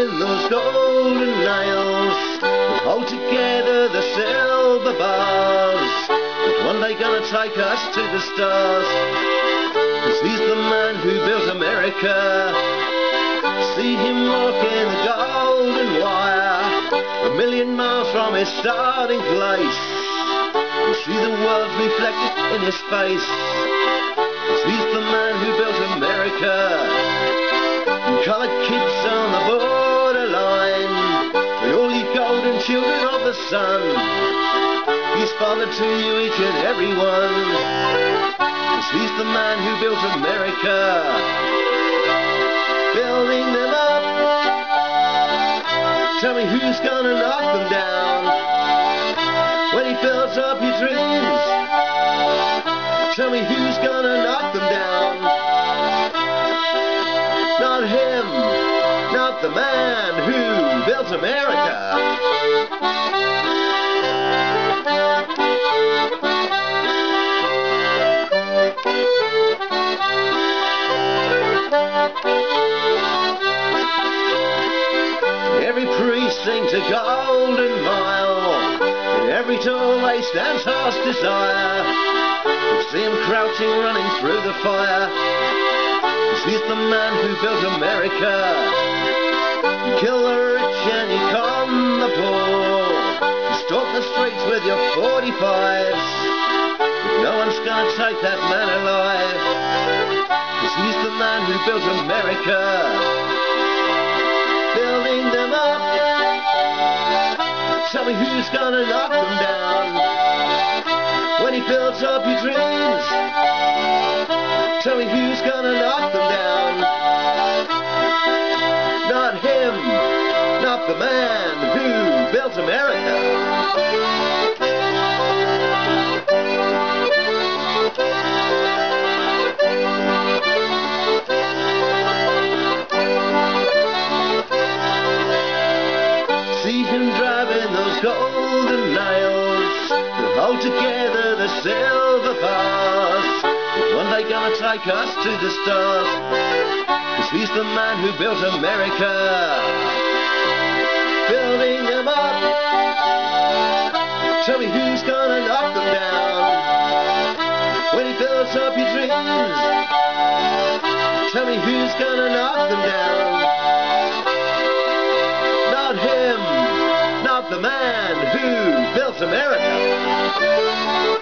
with those golden nails who hold together the silver bars. But one day gonna take us to the stars. Cause he's the man who built America. See him walk in the golden wire, a million miles from his starting place. And see the world reflected in his face. Cause he's the man who built America. And colored kids children of the sun. He's father to you, each and every one. Cause he's the man who built America. Building them up. Tell me who's gonna knock them down. When he fills up your dreams. Tell me who's gonna knock them not the man who built America. Every precinct a golden mile. In every doorway stands heart's desire. See him crouching, running through the fire. he's the man who built America. With your 45s. But no one's gonna take that man alive. 'Cause he's the man who built America. Building them up. Tell me who's gonna knock them down when he builds up your dreams. Tell me who's gonna knock them down. Not him, not the man who built America. Together the silver. But one day gonna take us to the stars. Cause he's the man who built America. Building them up. Tell me who's gonna knock them down. When he builds up your dreams. Tell me who's gonna knock them down. Not him, not the man who built America. Música